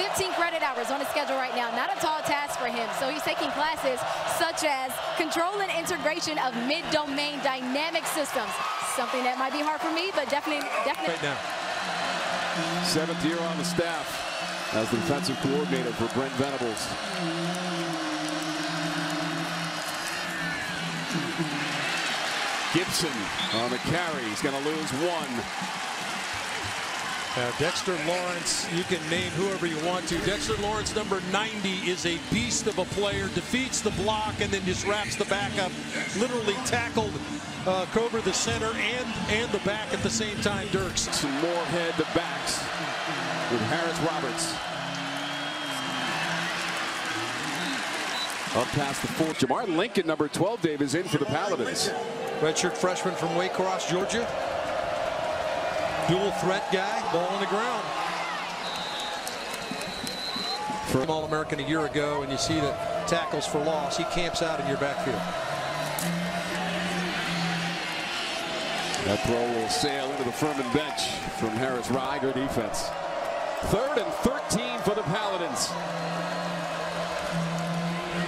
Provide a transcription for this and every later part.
15 credit hours on his schedule right now. Not a tall task for him. So he's taking classes such as control and integration of mid-domain dynamic systems. Something that might be hard for me, but definitely, definitely. Right now. Seventh year on the staff as the defensive coordinator for Brent Venables. Gibson on the carry. He's going to lose one. Uh, Dexter Lawrence, you can name whoever you want to. Dexter Lawrence, number 90, is a beast of a player, defeats the block, and then just wraps the back up. Literally tackled uh, Cobra, the center, and, and the back at the same time, Dirks. Some more head to backs with Harris Roberts. Up past the fourth. Jamar Lincoln, number 12, Dave, is in for the Paladins. Redshirt freshman from Waycross, Georgia. Dual threat guy, ball on the ground. From All-American a year ago, and you see the tackles for loss. He camps out in your backfield. That throw will sail into the Furman bench from Harris Ryger defense. Third and 13 for the Paladins.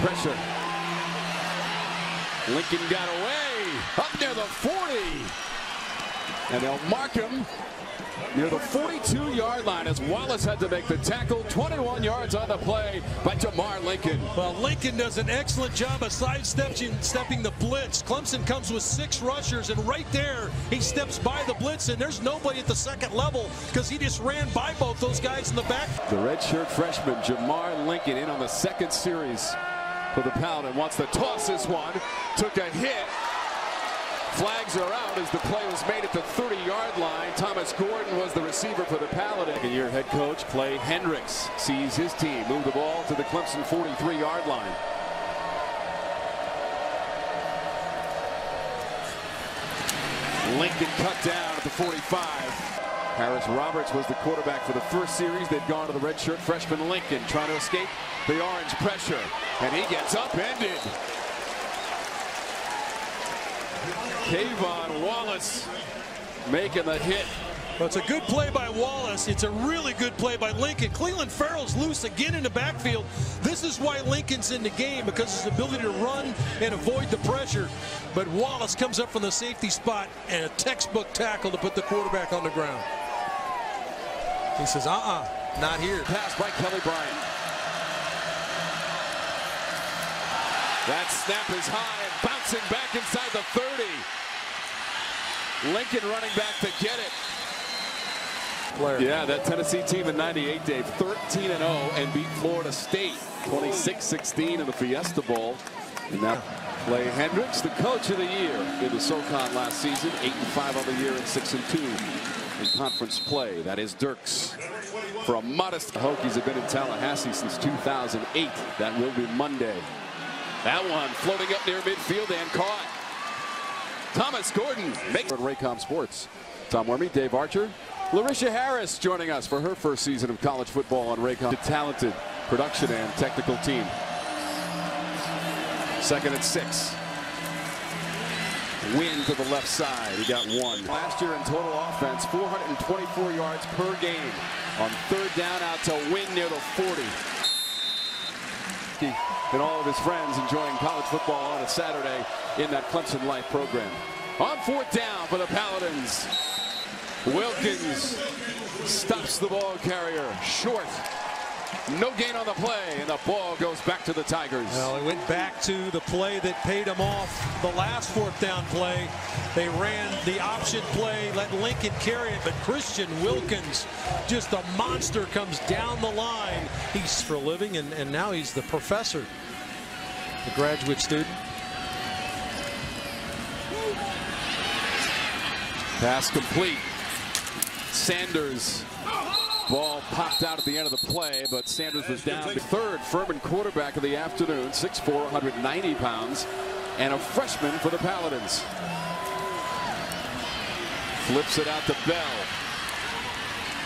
Pressure. Lincoln got away. Up near the 40. And they'll mark him near the 42-yard line as Wallace had to make the tackle. 21 yards on the play by Jamar Lincoln. Well, Lincoln does an excellent job of sidestepping stepping the blitz. Clemson comes with six rushers, and right there, he steps by the blitz, and there's nobody at the second level because he just ran by both those guys in the back. The redshirt freshman, Jamar Lincoln, in on the second series for the pound and Wants to toss this one. Took a hit. Flags are out as the play was made at the 30-yard line. Thomas Gordon was the receiver for the Paladin. And your head coach, Clay Hendrix, sees his team move the ball to the Clemson 43-yard line. Lincoln cut down at the 45. Harris Roberts was the quarterback for the first series. They'd gone to the redshirt freshman Lincoln trying to escape the orange pressure. And he gets upended. K'Von Wallace making the hit. Well, it's a good play by Wallace. It's a really good play by Lincoln. Clelin Ferrell's loose again in the backfield. This is why Lincoln's in the game because his ability to run and avoid the pressure. But Wallace comes up from the safety spot and a textbook tackle to put the quarterback on the ground. He says, uh-uh, not here. Pass by Kelly Bryant. That snap is high and bouncing back inside the 30. Lincoln running back to get it. Yeah, that Tennessee team in 98, Dave, 13 and 0 and beat Florida State 26-16 in the Fiesta Bowl. And now Clay Hendrix, the coach of the year in the SoCon last season, 8 and 5 on the year and 6 and 2 in conference play. That is Dirks. For a modest, the Hokies have been in Tallahassee since 2008. That will be Monday. That one floating up near midfield and caught. Thomas Gordon makes Raycom Sports. Tom Werme, Dave Archer, Larisha Harris joining us for her first season of college football on Raycom. A talented production and technical team. Second and six. Win to the left side. He got one. Last year in total offense, 424 yards per game. On third down out to win near the 40 and all of his friends enjoying college football on a Saturday in that Clemson Life program. On fourth down for the Paladins. Wilkins stops the ball carrier short. No gain on the play, and the ball goes back to the Tigers. Well, it went back to the play that paid them off the last fourth down play. They ran the option play, let Lincoln carry it, but Christian Wilkins, just a monster, comes down the line. He's for a living, and, and now he's the professor, the graduate student. Pass complete. Sanders Ball popped out at the end of the play, but Sanders was down third Furman quarterback of the afternoon, 6'4", 190 pounds, and a freshman for the Paladins. Flips it out to Bell.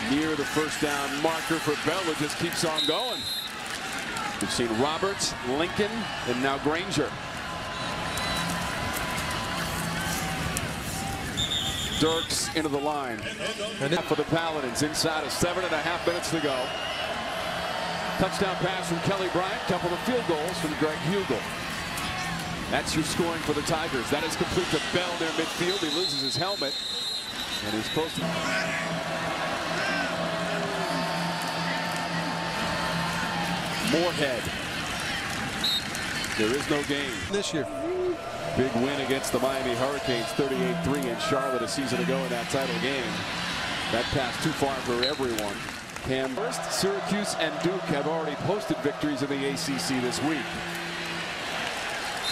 Near the first down marker for Bell, it just keeps on going. We've seen Roberts, Lincoln, and now Grainger. Dirks into the line. And for the Paladins inside of seven and a half minutes to go. Touchdown pass from Kelly Bryant. Couple of field goals from Greg Huegel. That's your scoring for the Tigers. That is complete to Bell near midfield. He loses his helmet. And he's close to... Moorhead. There is no game. This year. Big win against the Miami Hurricanes, 38-3 in Charlotte a season ago in that title game. That passed too far for everyone. Cam first, Syracuse and Duke have already posted victories in the ACC this week.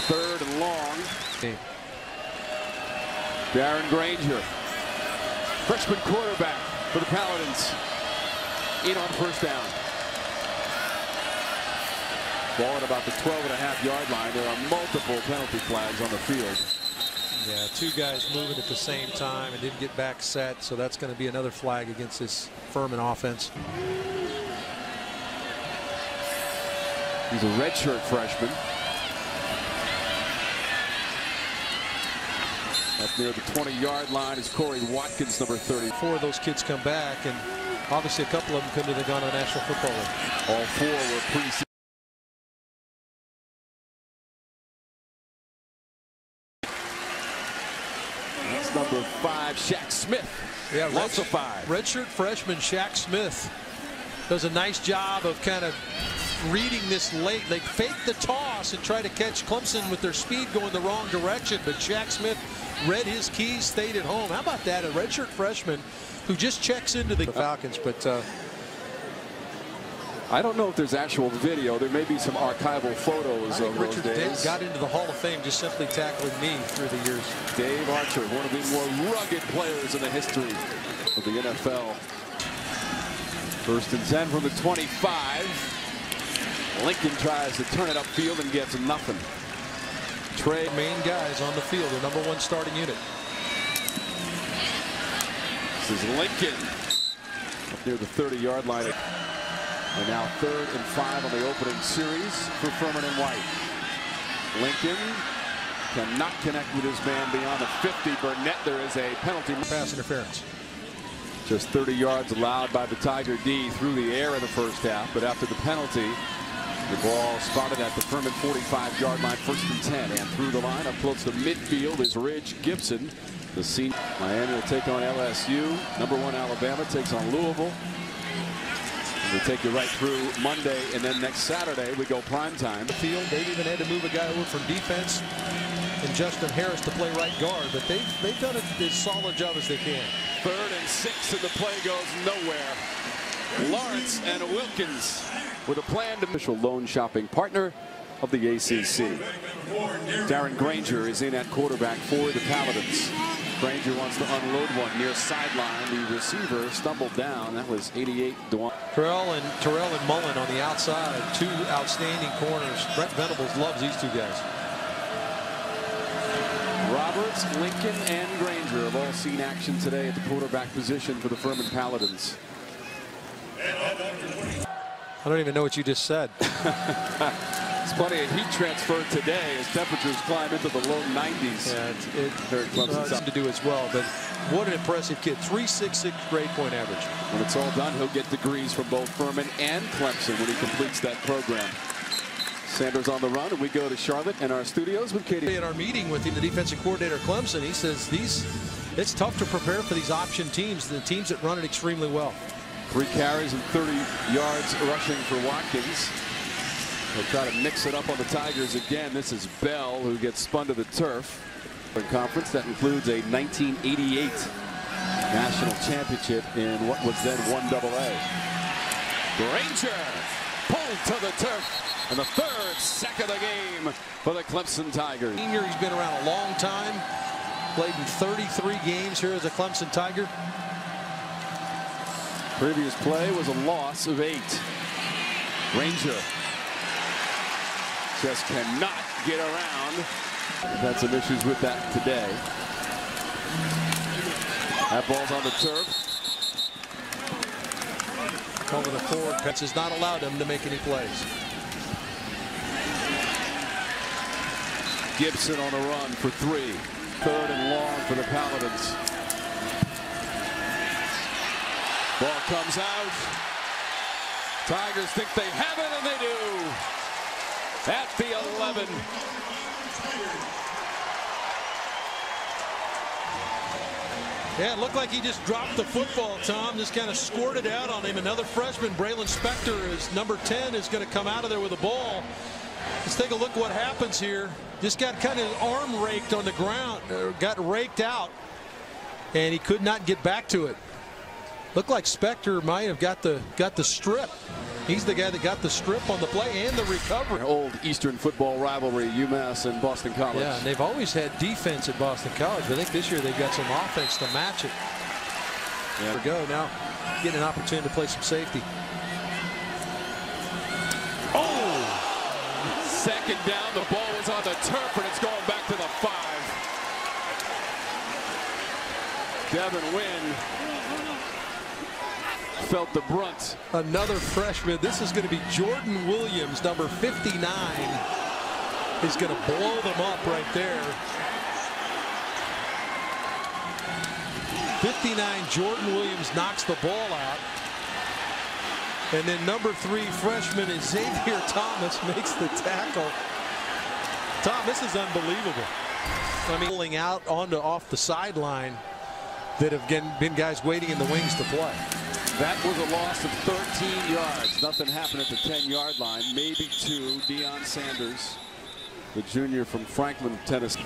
Third and long. Darren Grainger, freshman quarterback for the Paladins, in on first down. Ball at about the 12 and a half yard line. There are multiple penalty flags on the field. Yeah, two guys moving at the same time and didn't get back set, so that's going to be another flag against this Furman offense. He's a redshirt freshman. Up near the 20-yard line is Corey Watkins, number 30. Four of those kids come back, and obviously a couple of them couldn't have gone to the National Football League. All four were preseason. That's number five, Shaq Smith. Yeah, lots of five. Redshirt freshman Shaq Smith does a nice job of kind of reading this late. They fake the toss and try to catch Clemson with their speed going the wrong direction, but Shaq Smith read his keys, stayed at home. How about that? A redshirt freshman who just checks into the Falcons, but uh, I don't know if there's actual video. There may be some archival photos of Richard those days. Dave got into the Hall of Fame just simply tackling me through the years. Dave Archer, one of the more rugged players in the history of the NFL. First and 10 from the 25. Lincoln tries to turn it upfield and gets nothing. Trey. Main guys on the field, the number one starting unit. This is Lincoln up near the 30-yard line. And now third and five on the opening series for Furman and White. Lincoln cannot connect with his man beyond the 50. Burnett, there is a penalty. Pass interference. Just 30 yards allowed by the Tiger D through the air in the first half. But after the penalty, the ball spotted at the Furman 45-yard line, first and 10. And through the line, up close to midfield is Ridge Gibson. The senior. Miami will take on LSU. Number one Alabama takes on Louisville. We take you right through Monday, and then next Saturday we go prime time. Field, they've even had to move a guy over from defense and Justin Harris to play right guard, but they've they've done a, as solid job as they can. Third and six, and the play goes nowhere. Lawrence and Wilkins with a planned official loan shopping partner of the ACC. Darren Grainger is in at quarterback for the Paladins. Grainger wants to unload one near sideline. The receiver stumbled down. That was 88 to 1. Terrell and Terrell and Mullen on the outside, two outstanding corners. Brent Venables loves these two guys. Roberts, Lincoln, and Grainger have all seen action today at the quarterback position for the Furman Paladins. I don't even know what you just said. It's plenty of heat transfer today as temperatures climb into the low 90s. Yeah, it's, it, Very Clemson uh, something to do as well. But what an impressive kid. 366 grade point average. When it's all done, he'll get degrees from both Furman and Clemson when he completes that program. Sanders on the run, and we go to Charlotte and our studios with Katie. In our meeting with him, the defensive coordinator Clemson, he says these it's tough to prepare for these option teams, the teams that run it extremely well. Three carries and 30 yards rushing for Watkins. They'll try to mix it up on the Tigers again. This is Bell who gets spun to the turf. In conference that includes a 1988 national championship in what was then 1AA. Grainger pulled to the turf. And the third sack of the game for the Clemson Tigers. Senior, he's been around a long time. Played in 33 games here as a Clemson Tiger. Previous play was a loss of eight. Grainger just cannot get around. We've had some issues with that today. That ball's on the turf. Over the forward pitch has not allowed him to make any plays. Gibson on the run for three. Third and long for the Paladins. Ball comes out. Tigers think they have it, and they do. At the 11. Yeah, it looked like he just dropped the football, Tom. Just kind of squirted out on him. Another freshman, Baylon Spector, is number 10, is going to come out of there with a the ball. Let's take a look what happens here. Just got kind of arm raked on the ground, got raked out, and he could not get back to it. Looked like Spector might have got the got the strip. He's the guy that got the strip on the play and the recovery. Old Eastern football rivalry, UMass and Boston College. Yeah, and they've always had defense at Boston College. I think this year they've got some offense to match it. Yeah. There we go. Now getting an opportunity to play some safety. Oh! Second down. The ball was on the turf, and it's going back to the five. Devin Wynn felt the brunt. Another freshman. This is going to be Jordan Williams, number 59. Is going to blow them up right there. 59, Jordan Williams knocks the ball out. And then number three freshman is Xavier Thomas makes the tackle. Tom, this is unbelievable. I mean, pulling out onto off the sideline that have been guys waiting in the wings to play. That was a loss of 13 yards. Nothing happened at the 10-yard line. Maybe two. Deion Sanders, the junior from Franklin, Tennessee,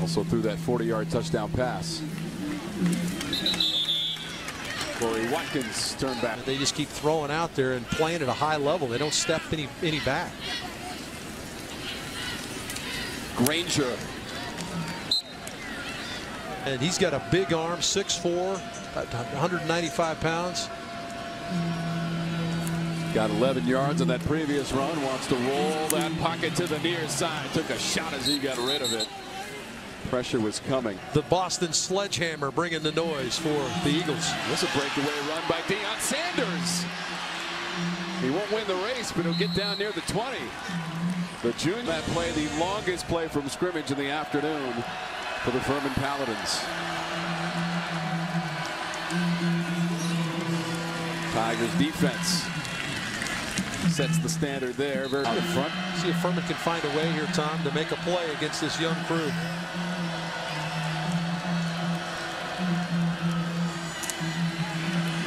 also threw that 40-yard touchdown pass. Corey Watkins turned back. They just keep throwing out there and playing at a high level. They don't step any any back. Grainger. And he's got a big arm, 6'4", 195 pounds. Got 11 yards on that previous run. Wants to roll that pocket to the near side. Took a shot as he got rid of it. Pressure was coming. The Boston sledgehammer bringing the noise for the Eagles. This is a breakaway run by Deion Sanders. He won't win the race, but he'll get down near the 20. The junior that play the longest play from scrimmage in the afternoon for the Furman Paladins. Tigers defense sets the standard there. Very out front. See if Furman can find a way here, Tom, to make a play against this young crew.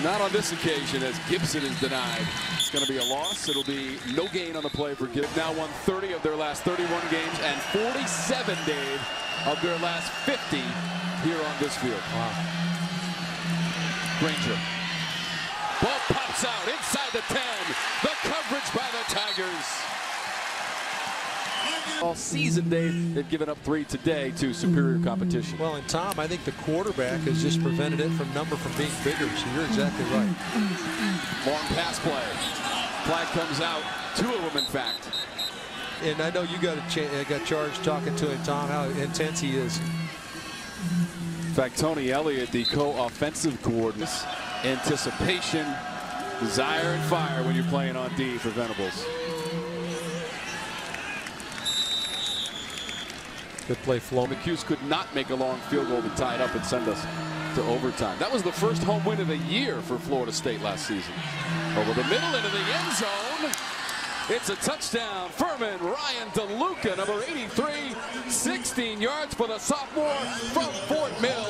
Not on this occasion as Gibson is denied. It's going to be a loss. It'll be no gain on the play for Gibson. Now won 30 of their last 31 games and 47, Dave, of their last 50 here on this field. Wow. Grainger Ball out inside the 10. The coverage by the Tigers. All season, Dave, they've given up three today to superior competition. Well, and Tom, I think the quarterback has just prevented it from number from being bigger. So you're exactly right. Long pass play. Flag comes out. Two of them, in fact. And I know you got a uh, got charged talking to him, Tom, how intense he is. In fact, Tony Elliott, the co-offensive coordinator, anticipation, desire, and fire when you're playing on D for Venables. Good play, Flo. McHughes could not make a long field goal to tie it up and send us to overtime. That was the first home win of the year for Florida State last season. Over the middle into the end zone. It's a touchdown. Furman, Ryan DeLuca, number 83, 16 yards for the sophomore from Fort Mill.